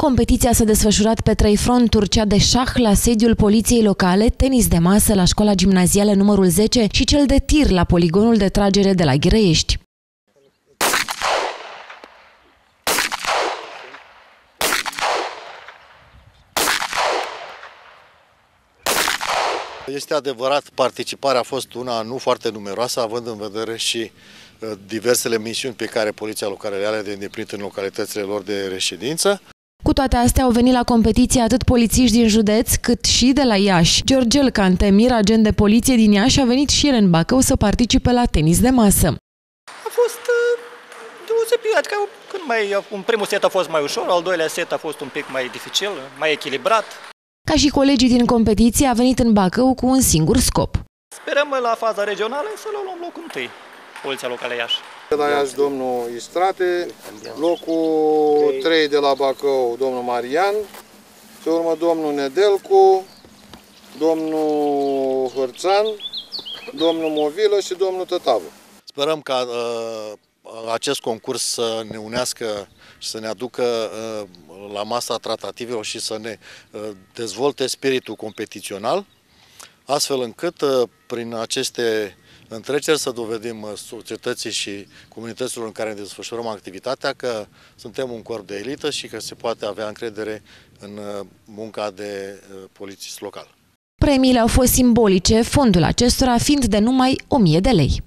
Competiția s-a desfășurat pe trei fronturi, cea de șah la sediul poliției locale, tenis de masă la școala gimnazială numărul 10 și cel de tir la poligonul de tragere de la Ghireiești. Este adevărat, participarea a fost una nu foarte numeroasă, având în vedere și uh, diversele misiuni pe care Poliția Locală le are de îndeplinit în localitățile lor de reședință. Cu toate astea au venit la competiție atât polițiști din județ cât și de la Iași. Georgel Cantemir, agent de poliție din Iași, a venit și el în Bacău să participe la tenis de masă. A fost uh, deosebit, adică când mai, un primul set a fost mai ușor, al doilea set a fost un pic mai dificil, mai echilibrat. Ca și colegii din competiție, a venit în Bacău cu un singur scop. Sperăm la faza regională să luăm locul întâi, Poliția Locală Iași. De la Iași, domnul Istrate, locul 3 de la Bacău, domnul Marian, pe urmă domnul Nedelcu, domnul Hărțan, domnul Movilă și domnul Tătavă. Sperăm ca uh, acest concurs să ne unească și să ne aducă uh, la masa tratativelor și să ne uh, dezvolte spiritul competițional, astfel încât uh, prin aceste întreceri să dovedim societății și comunităților în care ne desfășurăm activitatea că suntem un corp de elită și că se poate avea încredere în munca de polițist local. Premiile au fost simbolice, fondul acestora fiind de numai 1000 de lei.